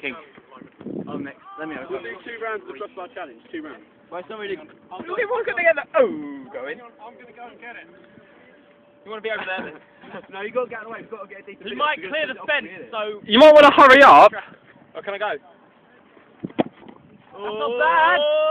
King. I'm next. Let me. We'll do two rounds of the crossbar challenge. Two rounds. Why somebody? Look at one together. Oh, going. I'm gonna go and get it. You want to be over there then? no, you got to get away. You've got to get a decent. You might clear the fence, so You might want to hurry up. oh, can I go? That's not bad. Oh,